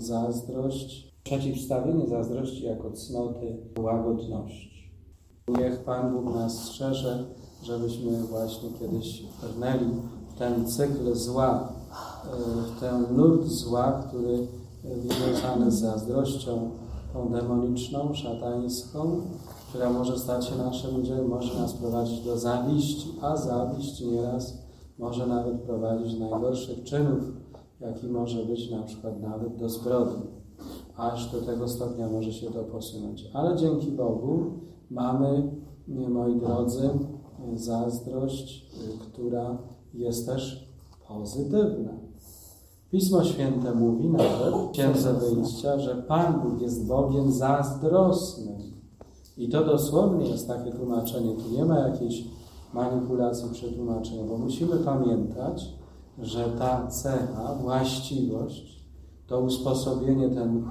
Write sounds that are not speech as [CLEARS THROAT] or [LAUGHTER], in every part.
zazdrość, przeciwstawienie zazdrości jako cnoty łagodności. Niech Pan Bóg nas strzeże, żebyśmy właśnie kiedyś wpłynęli w ten cykl zła, w ten nurt zła, który związany z zazdrością, tą demoniczną, szatańską, która może stać się naszym udziałem, może nas prowadzić do zawiści, a zawiść nieraz może nawet prowadzić do najgorszych czynów, jaki może być na przykład nawet do zbrodni. Aż do tego stopnia może się to posunąć. Ale dzięki Bogu mamy, moi drodzy, zazdrość, która jest też pozytywna. Pismo Święte mówi nawet w Księdze Wyjścia, że Pan Bóg jest Bogiem zazdrosnym. I to dosłownie jest takie tłumaczenie. Tu nie ma jakiejś manipulacji przetłumaczenia, bo musimy pamiętać, że ta cecha, właściwość, to usposobienie, ten,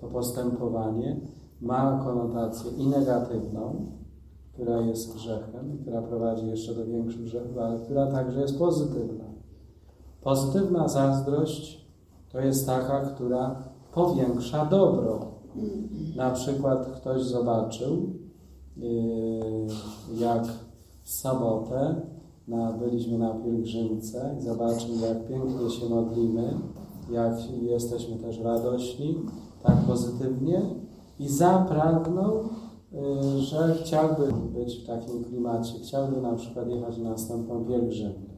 to postępowanie ma konotację i negatywną, która jest grzechem, która prowadzi jeszcze do większych grzechów, ale która także jest pozytywna. Pozytywna zazdrość to jest taka, która powiększa dobro. Na przykład ktoś zobaczył, yy, jak sobotę na, byliśmy na pielgrzymce i zobaczył, jak pięknie się modlimy, jak jesteśmy też radośni, tak pozytywnie i zapragnął, yy, że chciałby być w takim klimacie, chciałby na przykład jechać na następną pielgrzymkę.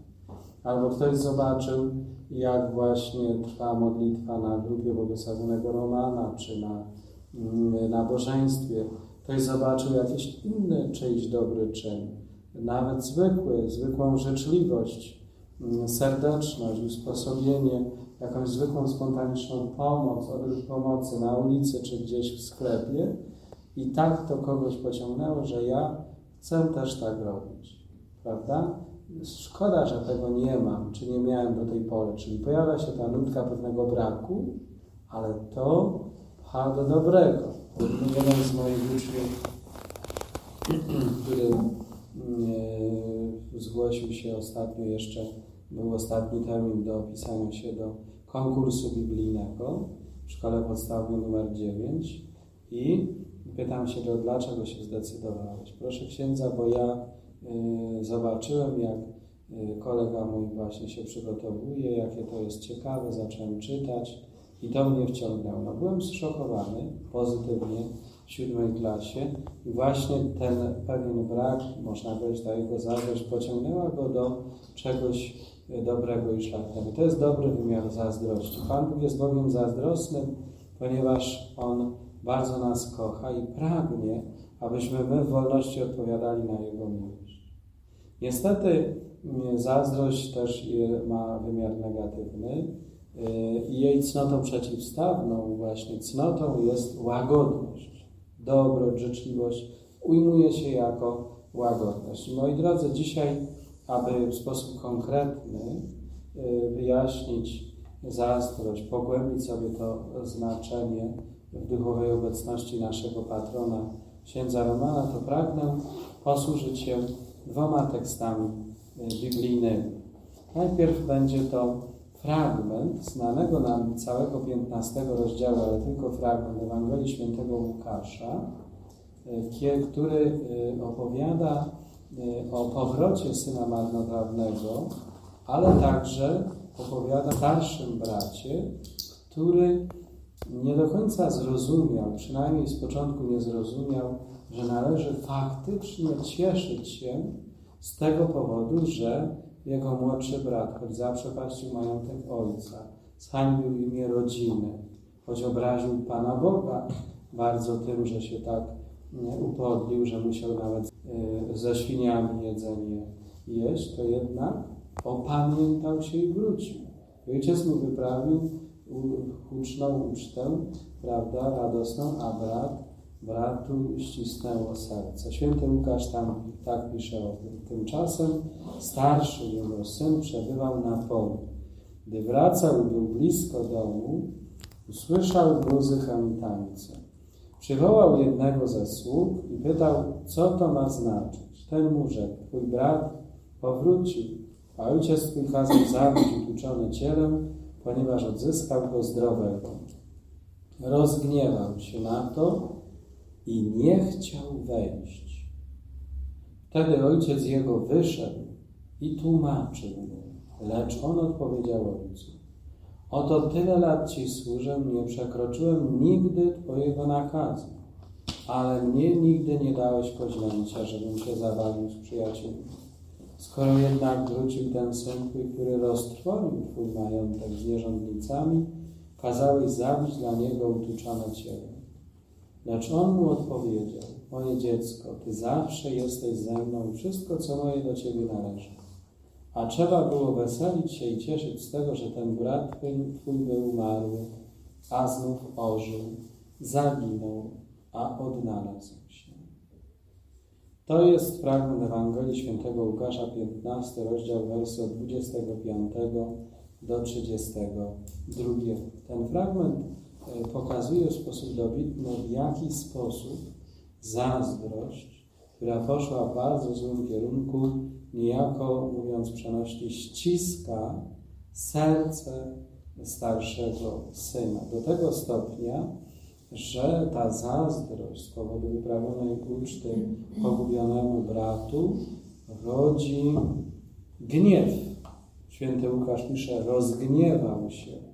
Albo ktoś zobaczył, jak właśnie trwa modlitwa na grupie błogosławionego Romana, czy na mm, nabożeństwie. Ktoś zobaczył jakiś inny czyjś dobry czyn, nawet zwykły, zwykłą życzliwość, mm, serdeczność, usposobienie, jakąś zwykłą, spontaniczną pomoc, odruch pomocy na ulicy czy gdzieś w sklepie. I tak to kogoś pociągnęło, że ja chcę też tak robić. Prawda? Szkoda, że tego nie mam, czy nie miałem do tej pory. Czyli pojawia się ta nutka pewnego braku, ale to pcha do dobrego. Jeden z moich uczniów, [CLEARS THROAT] który zgłosił się ostatnio jeszcze, był ostatni termin do opisania się do konkursu biblijnego w szkole podstawowej numer 9 i pytam się, dlaczego się zdecydowałeś. Proszę księdza, bo ja Y, zobaczyłem, jak y, kolega mój właśnie się przygotowuje, jakie to jest ciekawe, zacząłem czytać i to mnie wciągnęło. No, byłem zszokowany pozytywnie siódmej klasie i właśnie ten pewien brak, można powiedzieć, ta jego zazdrość pociągnęła go do czegoś y, dobrego i szlachetnego. To jest dobry wymiar zazdrości. Pan Bóg jest bowiem zazdrosnym, ponieważ On bardzo nas kocha i pragnie, abyśmy my w wolności odpowiadali na Jego miłość. Niestety mm, zazdrość też ma wymiar negatywny y, i jej cnotą przeciwstawną, właśnie cnotą jest łagodność. Dobro, życzliwość ujmuje się jako łagodność. Moi drodzy, dzisiaj, aby w sposób konkretny y, wyjaśnić zazdrość, pogłębić sobie to znaczenie w duchowej obecności naszego patrona, księdza Romana, to pragnę posłużyć się dwoma tekstami e, biblijnymi. Najpierw będzie to fragment znanego nam całego 15 rozdziału, ale tylko fragment Ewangelii Świętego Łukasza, e, który e, opowiada o powrocie syna marnotrawnego, ale także opowiada o starszym bracie, który nie do końca zrozumiał, przynajmniej z początku nie zrozumiał, że należy faktycznie cieszyć się z tego powodu, że jego młodszy brat, choć zaprzepaścił majątek ojca, zhańbił imię rodziny, choć obraził Pana Boga bardzo tym, że się tak upodlił, że musiał nawet e, ze świniami jedzenie jeść, to jednak opamiętał się i wrócił. Ojciec mu wyprawił huczną ucztę, prawda, radosną, a brat bratu ścisnęło serce. Święty Łukasz tam tak pisze o tym. Tymczasem starszy jego syn przebywał na polu. Gdy wracał i był blisko domu, usłyszał muzykę i. Przywołał jednego ze sług i pytał, co to ma znaczyć. Ten mu rzekł, twój brat powrócił, a ojciec twój kazał zabić utuczone ciele, ponieważ odzyskał go zdrowego. rozgniewał się na to i nie chciał wejść. Wtedy ojciec jego wyszedł i tłumaczył mu, lecz on odpowiedział ojcu: Oto tyle lat ci służę, nie przekroczyłem nigdy Twojego nakazu, ale mnie nigdy nie dałeś poźlęcia, żebym się zawalił z przyjaciółmi. Skoro jednak wrócił ten syn Twój, który roztrwonił Twój majątek z nierządnicami, kazałeś zabić dla niego utuczone ciele. Lecz on mu odpowiedział, moje dziecko, Ty zawsze jesteś ze mną i wszystko, co moje do Ciebie należy. A trzeba było weselić się i cieszyć z tego, że ten brat Twój był umarły, a znów ożył, zaginął, a odnalazł się. To jest fragment Ewangelii Świętego Łukasza, 15 rozdział, wersy od 25 do 32. Ten fragment pokazuje w sposób dobitny, w jaki sposób zazdrość, która poszła w bardzo złym kierunku, niejako, mówiąc przenośnie, ściska serce starszego syna. Do tego stopnia, że ta zazdrość z powodu wyprawionej uczty pogubionemu bratu rodzi gniew. Święty Łukasz pisze, rozgniewał się.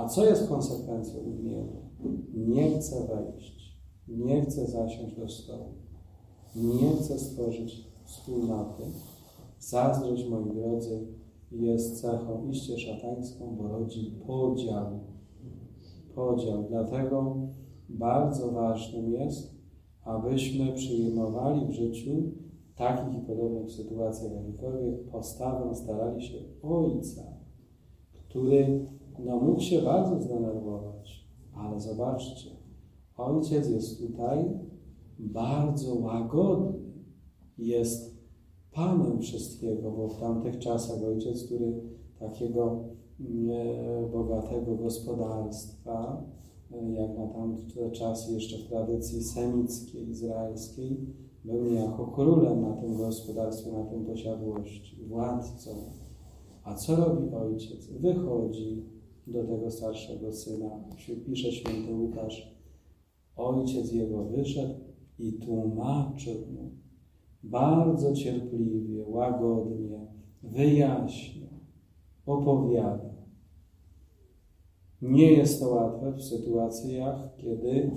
A co jest konsekwencją gniewu? Nie chce wejść, nie chce zasiąść do stołu, nie chce stworzyć wspólnoty. Zazdrość, moi drodzy, jest cechą iście szatańską, bo rodzi podział. Podział. Dlatego bardzo ważnym jest, abyśmy przyjmowali w życiu takich i podobnych sytuacjach jakichkolwiek postawę starali się ojca, który no, mógł się bardzo zdenerwować, ale zobaczcie, ojciec jest tutaj bardzo łagodny jest Panem wszystkiego, bo w tamtych czasach ojciec, który takiego mm, e, bogatego gospodarstwa, e, jak na tamte czasy jeszcze w tradycji semickiej, izraelskiej, był niejako królem na tym gospodarstwie, na tym posiadłości, władcą. A co robi ojciec? Wychodzi do tego starszego syna. Pisze święty Łukasz. Ojciec jego wyszedł i tłumaczył mu, bardzo cierpliwie, łagodnie wyjaśnia, opowiada. Nie jest to łatwe w sytuacjach, kiedy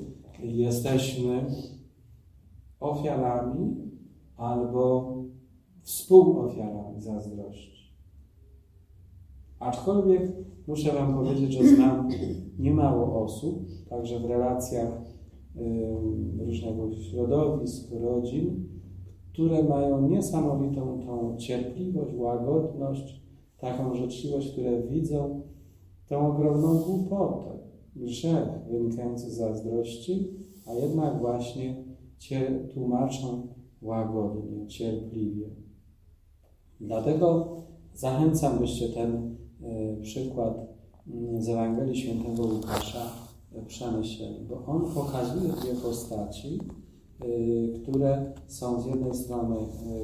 jesteśmy ofiarami albo współofiarami zazdrości. Aczkolwiek muszę Wam powiedzieć, że znam niemało osób, także w relacjach różnego środowisk, rodzin, które mają niesamowitą tą cierpliwość, łagodność, taką życzliwość, które widzą tą ogromną głupotę, grzech wynikający z zazdrości, a jednak właśnie Cię tłumaczą łagodnie, cierpliwie. Dlatego zachęcam, byście ten przykład y, z Ewangelii Świętego Łukasza y, przemyśleli, bo on pokazuje dwie postaci, Y, które są z jednej strony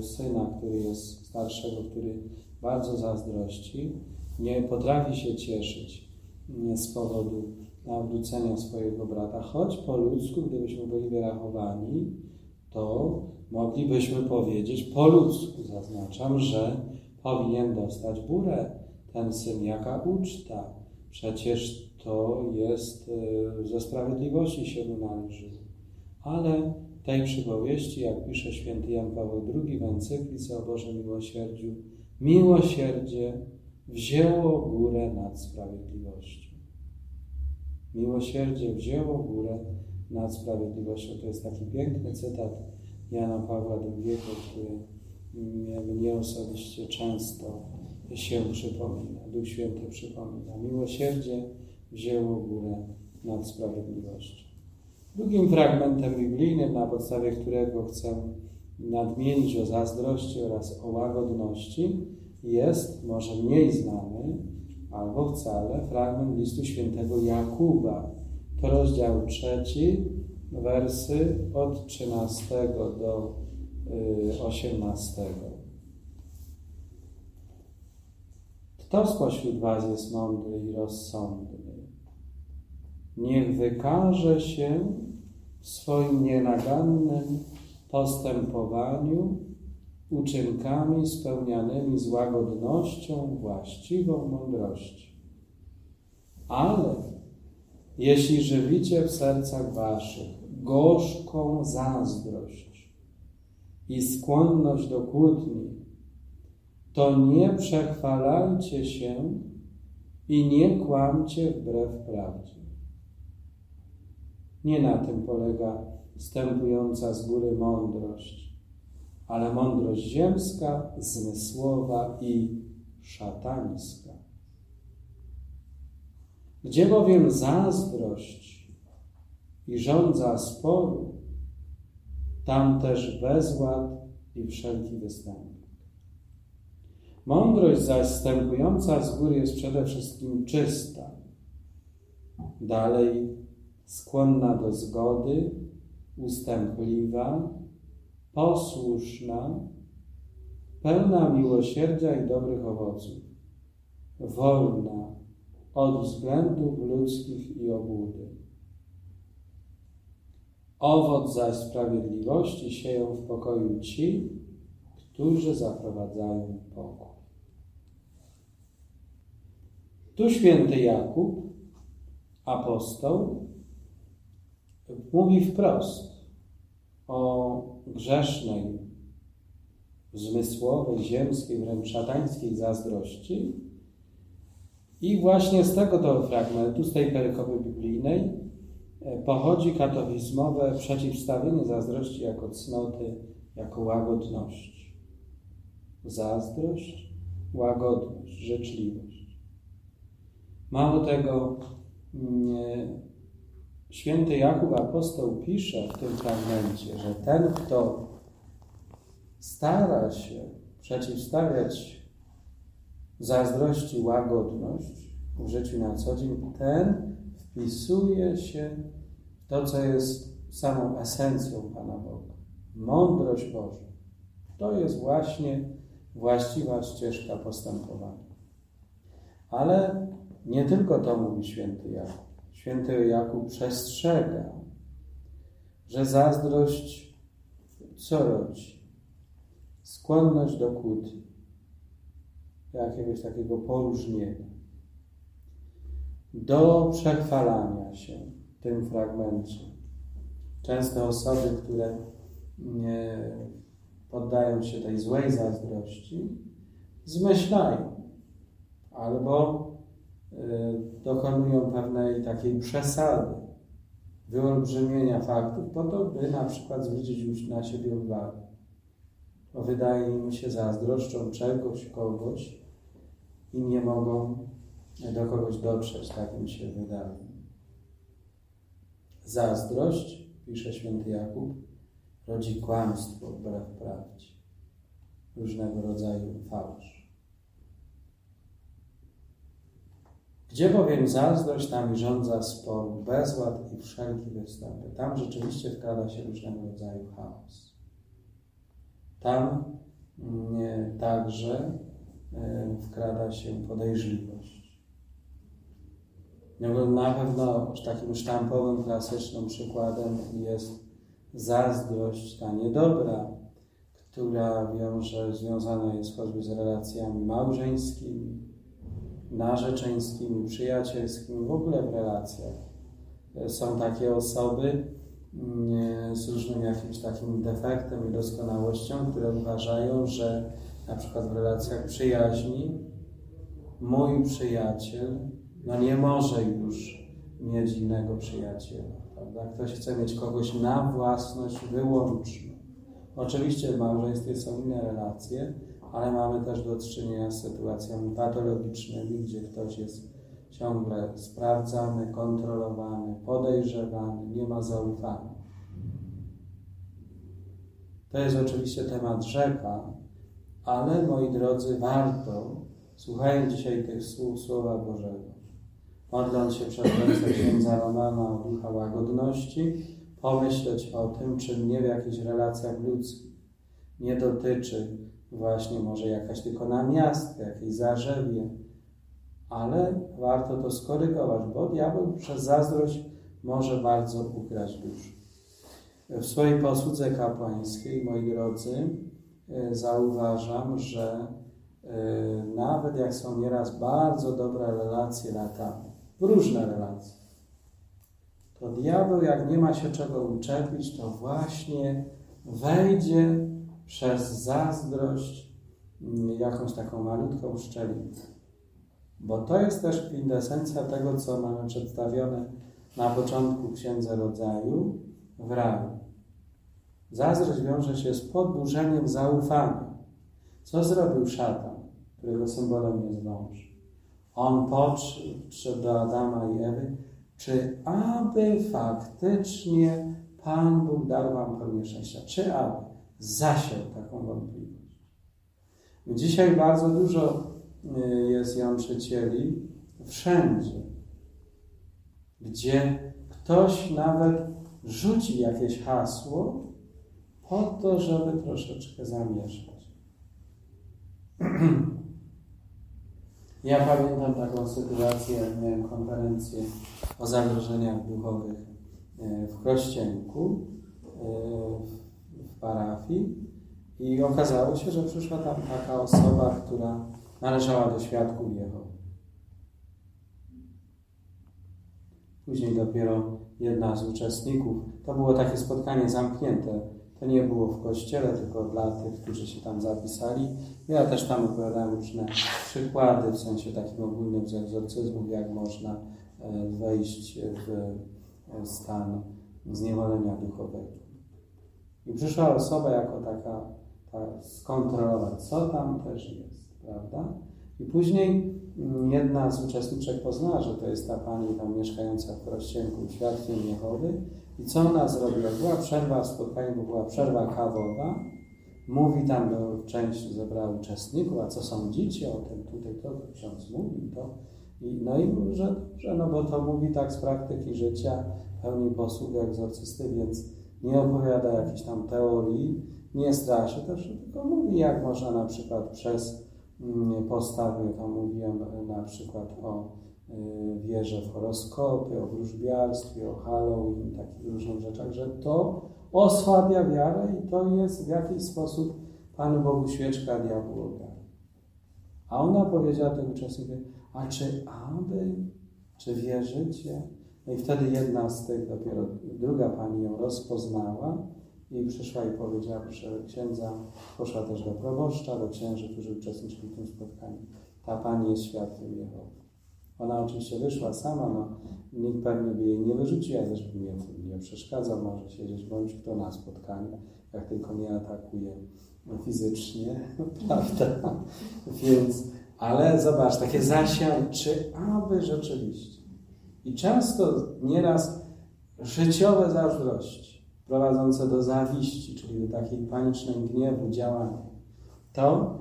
syna, który jest starszego, który bardzo zazdrości, nie potrafi się cieszyć y, z powodu nawrócenia swojego brata, choć po ludzku, gdybyśmy byli wyrachowani, to moglibyśmy powiedzieć po ludzku, zaznaczam, że powinien dostać burę ten syn, jaka uczta. Przecież to jest ze sprawiedliwości się mu należy. Ale tej przypowieści, jak pisze święty Jan Paweł II w encyklice o Bożym Miłosierdziu, miłosierdzie wzięło górę nad sprawiedliwością. Miłosierdzie wzięło górę nad sprawiedliwością. To jest taki piękny cytat Jana Pawła II, który mnie osobiście często się przypomina. Duch Święty przypomina. Miłosierdzie wzięło górę nad sprawiedliwością. Drugim fragmentem biblijnym, na podstawie którego chcę nadmienić o zazdrości oraz o łagodności, jest może mniej znany, albo wcale, fragment listu świętego Jakuba. To rozdział trzeci, wersy od 13 do 18. Y, Kto spośród Was jest mądry i rozsądny? niech wykaże się w swoim nienagannym postępowaniu uczynkami spełnianymi z łagodnością właściwą mądrości. Ale jeśli żywicie w sercach waszych gorzką zazdrość i skłonność do kłótni, to nie przechwalajcie się i nie kłamcie wbrew prawdzie. Nie na tym polega wstępująca z góry mądrość, ale mądrość ziemska, zmysłowa i szatańska. Gdzie bowiem zazdrość i rządza sporu, tam też bezład i wszelki występ. Mądrość zaś wstępująca z góry jest przede wszystkim czysta. Dalej skłonna do zgody, ustępliwa, posłuszna, pełna miłosierdzia i dobrych owoców, wolna od względów ludzkich i obłudy. Owoc zaś sprawiedliwości sieją w pokoju ci, którzy zaprowadzają pokój. Tu święty Jakub, apostoł, mówi wprost o grzesznej, zmysłowej, ziemskiej, wręcz szatańskiej zazdrości. I właśnie z tego to fragmentu, z tej perykopy biblijnej, e, pochodzi katowizmowe przeciwstawienie zazdrości jako cnoty, jako łagodność. Zazdrość, łagodność, życzliwość. Mało tego, nie, Święty Jakub apostoł pisze w tym fragmencie, że ten, kto stara się przeciwstawiać zazdrości łagodność w życiu na co dzień, ten wpisuje się w to, co jest samą esencją Pana Boga. Mądrość Boża. To jest właśnie właściwa ścieżka postępowania. Ale nie tylko to mówi święty Jakub święty Jakub przestrzega, że zazdrość co rodzi? Skłonność do kłótni, jakiegoś takiego poróżnienia, do przechwalania się w tym fragmencie. Często osoby, które nie poddają się tej złej zazdrości, zmyślają albo dokonują pewnej takiej przesady, wyolbrzymienia faktów, po to, by na przykład zwrócić już na siebie uwagę. Bo wydaje im się zazdroszczą czegoś, kogoś i nie mogą do kogoś dotrzeć, tak im się wydaje. Zazdrość, pisze święty Jakub, rodzi kłamstwo wbrew prawdzie, różnego rodzaju fałsz. Gdzie bowiem zazdrość, tam i rządza spor, bezład i wszelki występy. Tam rzeczywiście wkrada się różnego rodzaju chaos. Tam nie, także e, wkrada się podejrzliwość. No, na pewno takim sztampowym, klasycznym przykładem jest zazdrość, ta niedobra, która wiąże, związana jest choćby z relacjami małżeńskimi, narzeczeńskimi, przyjacielskimi, w ogóle w relacjach. E, są takie osoby mm, z różnym jakimś takim defektem i doskonałością, które uważają, że na przykład w relacjach przyjaźni mój przyjaciel no nie może już mieć innego przyjaciela. Prawda? Ktoś chce mieć kogoś na własność wyłączną. Oczywiście w małżeństwie są inne relacje, ale mamy też do czynienia z sytuacjami patologicznymi, gdzie ktoś jest ciągle sprawdzany, kontrolowany, podejrzewany, nie ma zaufania. To jest oczywiście temat rzeka, ale moi drodzy, warto, słuchając dzisiaj tych słów Słowa Bożego, modląc się przed ręce księdza Romana o ducha łagodności, pomyśleć o tym, czy mnie w jakichś relacjach ludzkich nie dotyczy właśnie może jakaś tylko namiastka, jakieś zarzewie, ale warto to skorygować, bo diabeł przez zazdrość może bardzo ukraść duszę. W swojej posłudze kapłańskiej, moi drodzy, e, zauważam, że e, nawet jak są nieraz bardzo dobre relacje latami, różne relacje, to diabeł, jak nie ma się czego uczepić, to właśnie wejdzie przez zazdrość mm, jakąś taką malutką szczelinkę. Bo to jest też kwintesencja tego, co mamy przedstawione na początku Księdza Rodzaju w raju. Zazdrość wiąże się z podburzeniem zaufania. Co zrobił szatan, którego symbolem jest wąż? On podszedł do Adama i Ewy, czy aby faktycznie Pan Bóg dał wam pełnię szczęścia? Czy aby zasiał taką wątpliwość? Dzisiaj bardzo dużo y, jest jątrzycieli wszędzie, gdzie ktoś nawet rzuci jakieś hasło po to, żeby troszeczkę zamieszać. [CLEARS THROAT] Ja pamiętam taką sytuację, jak miałem konferencję o zagrożeniach duchowych e, w Krościenku, w parafii i okazało się, że przyszła tam taka osoba, która należała do świadków Jehowy. Później dopiero jedna z uczestników, to było takie spotkanie zamknięte, to nie było w kościele, tylko dla tych, którzy się tam zapisali. Ja też tam opowiadałem różne przykłady, w sensie takim ogólnym z egzorcyzmów, jak można e, wejść w e, stan zniewolenia duchowego. I przyszła osoba jako taka, ta, skontrolować, co tam też jest, prawda? I później mm, jedna z uczestniczek poznała, że to jest ta pani tam mieszkająca w Krościenku, świadkiem Jehowy. I co ona zrobiła? Była przerwa w spotkaniu, bo była przerwa kawowa. Mówi tam do część zebrała uczestników, a co sądzicie o tym tutaj, to, ksiądz mówi, to. I, no i że dobrze, no bo to mówi tak z praktyki życia, pełni posługę egzorcysty, więc nie opowiada jakiejś tam teorii, nie straszy też, tylko mówi, jak można na przykład przez mm, postawy, tam mówiłem na przykład o y, wierze w horoskopy, o wróżbiarstwie, o Halloween, takich różnych rzeczach, że to osłabia wiarę i to jest w jakiś sposób Panu Bogu świeczka, diabłu. A ona powiedziała temu uczestnikowi, a czy aby, czy wierzycie? No i wtedy jedna z tych, dopiero druga pani ją rozpoznała i przyszła i powiedziała, że księdza poszła też do proboszcza, do księży, którzy uczestniczyli w tym spotkaniu. Ta pani jest świadkiem Jehowy. Ona oczywiście wyszła sama, no nikt pewnie by jej nie wyrzucił, ja też bym nie, nie przeszkadzał, może siedzieć bądź kto na spotkaniu, jak tylko nie atakuje fizycznie, [LAUGHS] prawda? Więc, ale zobacz, takie zasięg, czy aby rzeczywiście. I często nieraz życiowe zazdrości prowadzące do zawiści, czyli do takiej panicznej gniewu, działania, to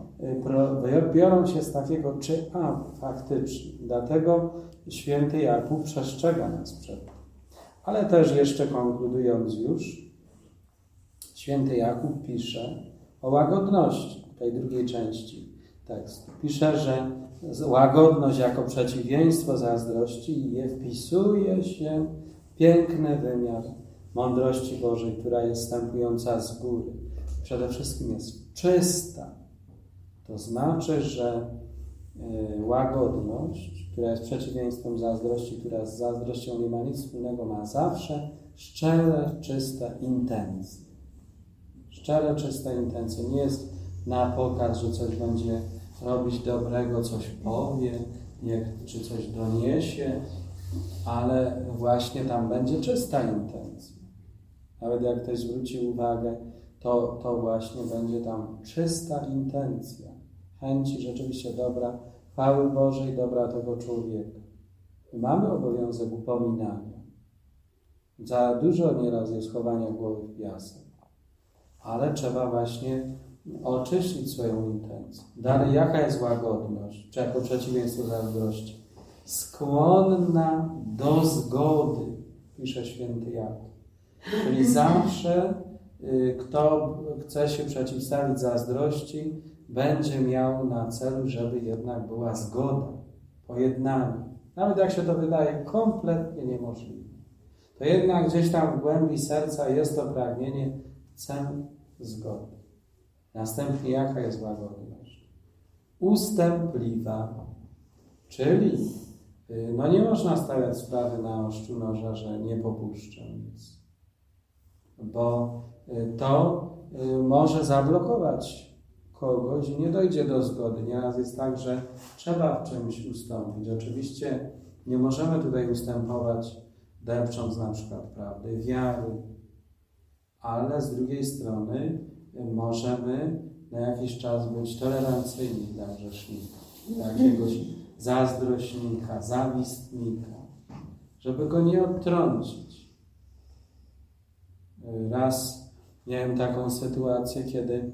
y, biorą się z takiego czy a faktycznie. Dlatego święty Jakub przestrzega nas przed tym. Ale też jeszcze konkludując już, święty Jakub pisze o łagodności, tej drugiej części tekstu. Pisze, że łagodność jako przeciwieństwo zazdrości je wpisuje się piękny wymiar mądrości Bożej, która jest wstępująca z góry. Przede wszystkim jest czysta. To znaczy, że e, łagodność, która jest przeciwieństwem zazdrości, która z zazdrością nie ma nic wspólnego, ma zawsze szczere, czyste intencje. Szczere, czyste intencje. Nie jest na pokaz, że coś będzie robić dobrego, coś powie, nie, czy coś doniesie, ale właśnie tam będzie czysta intencja. Nawet jak ktoś zwróci uwagę, to, to właśnie będzie tam czysta intencja, chęci rzeczywiście dobra, chwały Bożej, dobra tego człowieka. mamy obowiązek upominania. Za dużo nieraz jest chowania głowy w piasek, ale trzeba właśnie oczyścić swoją intencję. Dalej, jaka jest łagodność, czy jako przeciwieństwo zazdrości? Skłonna do zgody, pisze święty Jakub. Czyli [LAUGHS] zawsze, y, kto chce się przeciwstawić zazdrości, będzie miał na celu, żeby jednak była zgoda pojednanie. Nawet jak się to wydaje kompletnie niemożliwe, to jednak gdzieś tam w głębi serca jest to pragnienie, chcę zgody. Następnie jaka jest łagodność? Ustępliwa, czyli y, no nie można stawiać sprawy na oszczu noża, że nie popuszczę nic, bo y, to y, może zablokować kogoś i nie dojdzie do zgody. Nieraz jest tak, że trzeba w czymś ustąpić. Oczywiście nie możemy tutaj ustępować, depcząc na przykład prawdy wiary, ale z drugiej strony możemy na jakiś czas być tolerancyjni dla grzesznika, dla jakiegoś zazdrośnika, zawistnika, żeby go nie odtrącić. Raz miałem taką sytuację, kiedy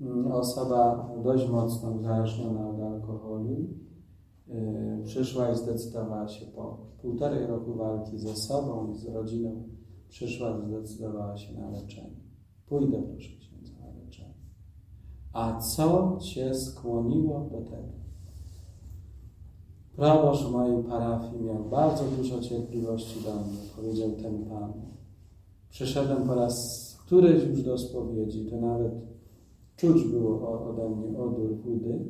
mm, osoba dość mocno uzależniona od alkoholu yy, przyszła i zdecydowała się po półtorej roku walki ze sobą i z rodziną, przyszła i zdecydowała się na leczenie. Pójdę, proszę. A co cię skłoniło do tego? Proboszcz mojej parafii miał bardzo dużo cierpliwości do mnie, powiedział ten Pan. Przyszedłem po raz któryś już do spowiedzi, to nawet czuć było ode mnie odór wody,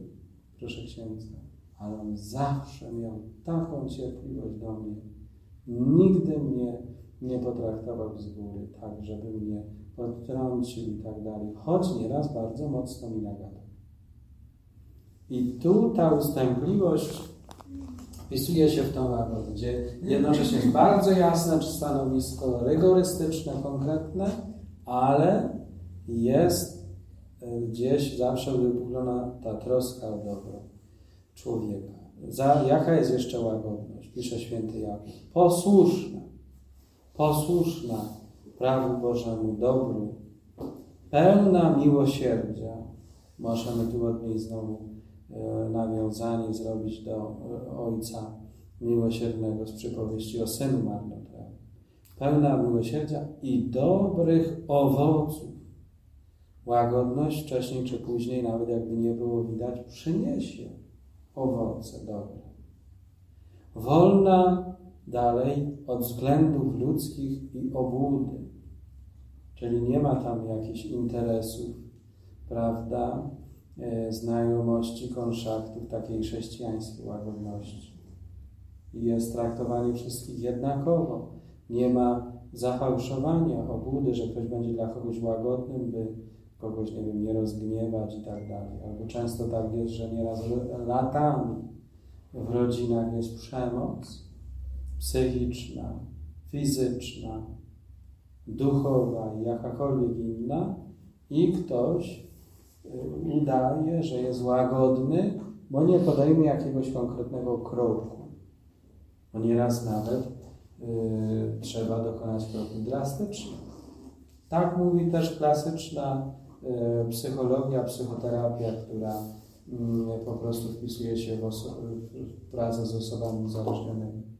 proszę księdza, ale on zawsze miał taką cierpliwość do mnie. Nigdy mnie nie potraktował z góry, tak, żeby mnie odtrącił i tak dalej, choć nieraz bardzo mocno mi nagadał. I tu ta ustępliwość wpisuje się w tą łagodę, gdzie jednocześnie jest bardzo jasne stanowisko rygorystyczne, konkretne, ale jest e, gdzieś zawsze wybuchlona ta troska o dobro człowieka. Za, jaka jest jeszcze łagodność? Pisze święty Jakub. Posłuszna, posłuszna prawu Bożemu, dobru, pełna miłosierdzia. Możemy tu odnieść znowu e, nawiązanie zrobić do e, Ojca Miłosiernego z przypowieści o Synu Marnotrawnym. Pełna miłosierdzia i dobrych owoców. Łagodność wcześniej czy później, nawet jakby nie było widać, przyniesie owoce dobre. Wolna dalej od względów ludzkich i obłudy. Czyli nie ma tam jakichś interesów, prawda, e, znajomości, konszaktów takiej chrześcijańskiej łagodności. I jest traktowanie wszystkich jednakowo. Nie ma zafałszowania, obłudy, że ktoś będzie dla kogoś łagodnym, by kogoś, nie wiem, nie rozgniewać i tak dalej. Albo często tak jest, że nieraz latami w rodzinach jest przemoc psychiczna, fizyczna, duchowa jakakolwiek inna i ktoś y, udaje, że jest łagodny, bo nie podejmie jakiegoś konkretnego kroku. No nieraz nawet yy, trzeba dokonać kroku drastycznych. Tak mówi też klasyczna yy, psychologia, psychoterapia, która yy, po prostu wpisuje się w, w pracę z osobami uzależnionymi.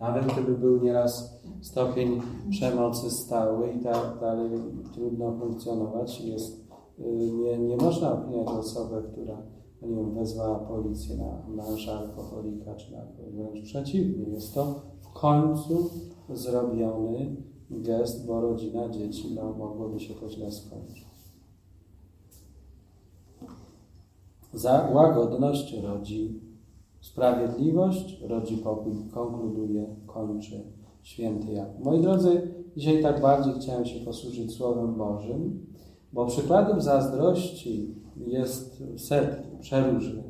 Nawet gdyby był nieraz stopień przemocy stały i tak dalej, trudno funkcjonować. Jest, y, nie, nie można opiniać osobę, która nie wiem, wezwała policję na męża alkoholika, czy na wręcz przeciwnie. Jest to w końcu zrobiony gest, bo rodzina, dzieci, no mogłoby się to źle skończyć. Za łagodność rodzi Sprawiedliwość rodzi pokój, konkluduje, kończy święty Jakub. Moi drodzy, dzisiaj tak bardziej chciałem się posłużyć Słowem Bożym, bo przykładów zazdrości jest setki, przeróżnych.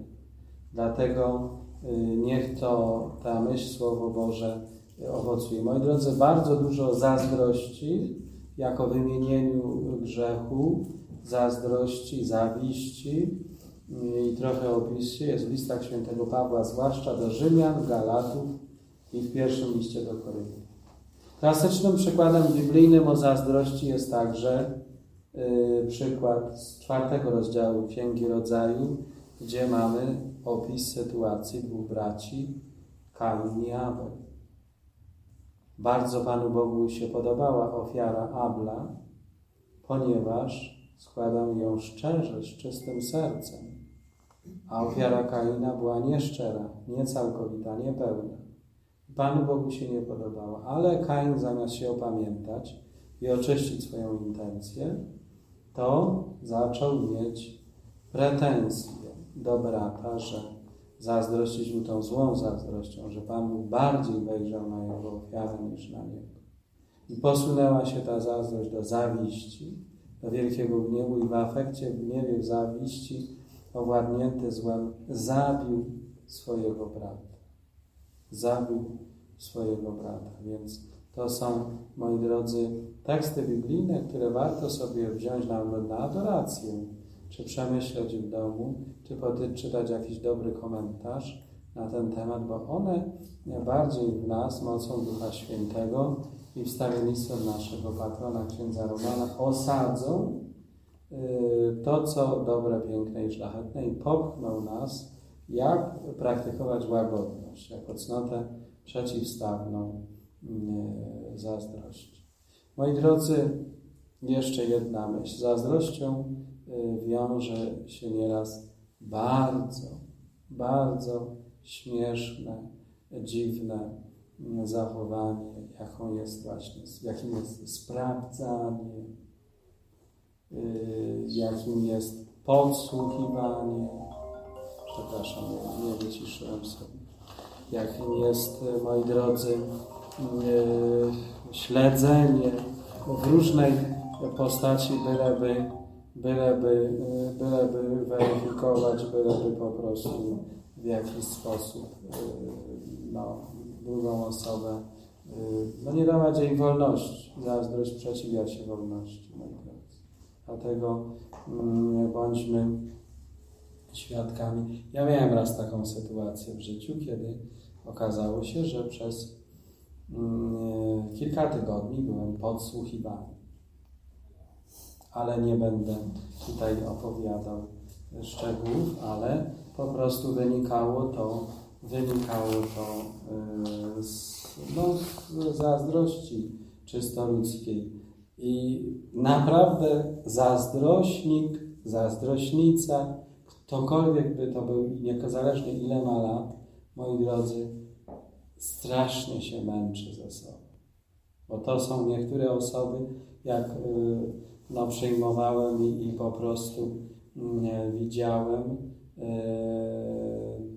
Dlatego y, niech to ta myśl, Słowo Boże owocuje. Moi drodzy, bardzo dużo zazdrości jako wymienieniu grzechu, zazdrości, zawiści, i trochę opisie jest w listach świętego Pawła, zwłaszcza do Rzymian, Galatów i w pierwszym liście do Koryntiów. Klasycznym przykładem biblijnym o zazdrości jest także yy, przykład z czwartego rozdziału Księgi Rodzaju, gdzie mamy opis sytuacji dwóch braci, Kain i Abel. Bardzo Panu Bogu się podobała ofiara Abla, ponieważ składał ją szczerze, z czystym sercem A ofiara Kaina była nieszczera, niecałkowita, niepełna. Panu Bogu się nie podobała, ale Kain zamiast się opamiętać i oczyścić swoją intencję, to zaczął mieć pretensje do brata, że zazdrościć mu tą złą zazdrością, że Pan Bóg bardziej wejrzał na jego ofiarę niż na niego. I posunęła się ta zazdrość do zawiści, do wielkiego gniewu i w afekcie, w gniewie, w zawiści, owładnięty złem, zabił swojego brata. Zabił swojego brata. Więc to są, moi drodzy, teksty biblijne, które warto sobie wziąć na, na adorację, czy przemyśleć w domu, czy czytać jakiś dobry komentarz na ten temat, bo one bardziej w nas, mocą Ducha Świętego i wstawiennictwem naszego patrona, księdza Romana, osadzą to, co dobre, piękne i szlachetne i popchną nas, jak praktykować łagodność, jako cnotę przeciwstawną y, zazdrości. Moi drodzy, jeszcze jedna myśl. Zazdrością y, wiąże się nieraz bardzo, bardzo śmieszne, dziwne zachowanie, jaką jest właśnie, jakim jest sprawdzanie, y, jakim jest podsłuchiwanie, przepraszam, nie, wyciszyłem sobie, jakim jest, moi drodzy, y, śledzenie w różnej postaci, byleby, byleby, y, byleby weryfikować, byleby po prostu w jakiś sposób no, drugą osobę, y, no nie dawać jej wolności. Zazdrość przeciwia się wolności. Dlatego mm, bądźmy świadkami. Ja miałem raz taką sytuację w życiu, kiedy okazało się, że przez mm, kilka tygodni byłem podsłuchiwany. Ale nie będę tutaj opowiadał szczegółów, ale po prostu wynikało to wynikało to e, z, no, z zazdrości czysto ludzkiej. I naprawdę zazdrośnik, zazdrośnica, ktokolwiek by to był, niezależnie ile ma lat, moi drodzy, strasznie się męczy ze sobą. Bo to są niektóre osoby, jak e, no, przyjmowałem i, i po prostu nie, mm, widziałem, e,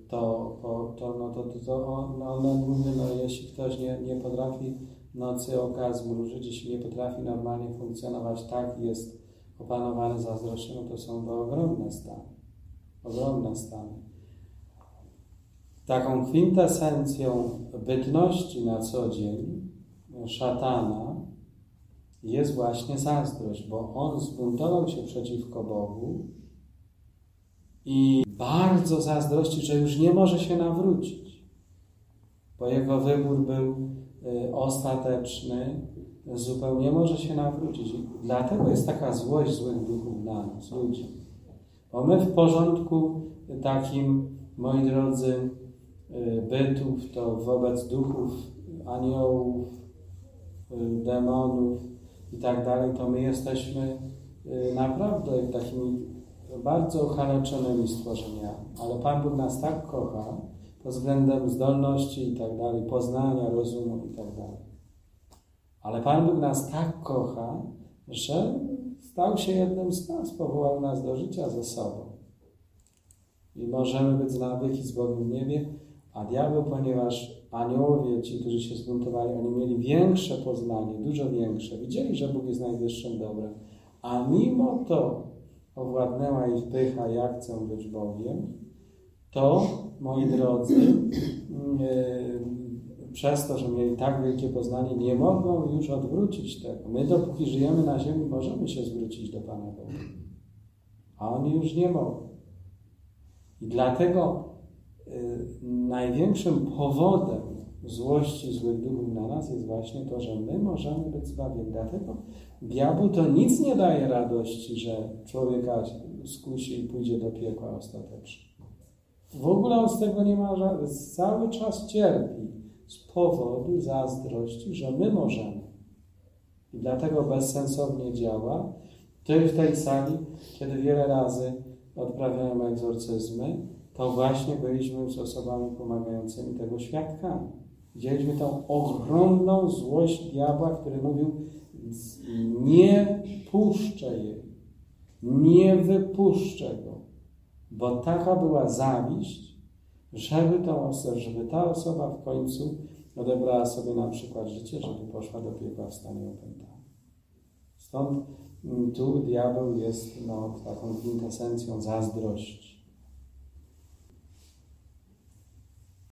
to, to, no, to, to, no, no, no, jeśli ktoś nie, nie potrafi nocy oka zmrużyć, jeśli nie potrafi normalnie funkcjonować tak jest opanowany zazdrością, no to są to ogromne stany. Ogromne stany. Taką kwintesencją bytności na co dzień szatana jest właśnie zazdrość, bo on zbuntował się przeciwko Bogu i bardzo zazdrości, że już nie może się nawrócić, bo jego wybór był ostateczny, zupełnie może się nawrócić. Dlatego jest taka złość złych duchów na nas, ludzi. Bo my w porządku takim, moi drodzy, y, bytów, to wobec duchów, aniołów, y, demonów i tak dalej, to my jesteśmy naprawdę takimi bardzo ochaleczonymi stworzeniami, ale Pan Bóg nas tak kocha pod względem zdolności i tak dalej, poznania, rozumu i tak dalej. Ale Pan Bóg nas tak kocha, że stał się jednym z nas, powołał nas do życia ze sobą. I możemy być na wieki z Bogiem w niebie, a diabeł, ponieważ aniołowie, ci, którzy się zbuntowali, oni mieli większe poznanie, dużo większe, widzieli, że Bóg jest najwyższym dobrem, a mimo to owładnęła ich pycha, jak chcę być Bogiem, to, moi drodzy, yy, przez to, że mieli tak wielkie poznanie, nie mogą już odwrócić tego. My, dopóki żyjemy na ziemi, możemy się zwrócić do Pana Boga, a oni już nie mogą. I dlatego yy, największym powodem złości złych duchów na nas jest właśnie to, że my możemy być zbawieni. Dlatego diabłu to nic nie daje radości, że człowieka skusi i pójdzie do piekła ostatecznie. W ogóle on z tego nie ma żadnych, cały czas cierpi z powodu zazdrości, że my możemy. I dlatego bezsensownie działa. Ty w tej sali, kiedy wiele razy odprawiają egzorcyzmy, to właśnie byliśmy z osobami pomagającymi tego świadkami. Widzieliśmy tą ogromną złość diabła, który mówił: Nie puszczę jej, nie wypuszczę go, bo taka była zawiść, żeby, tą, żeby ta osoba w końcu odebrała sobie na przykład życie, żeby poszła do piekła w stanie opętania. Stąd mm, tu diabeł jest no, taką kwintesencją zazdrości.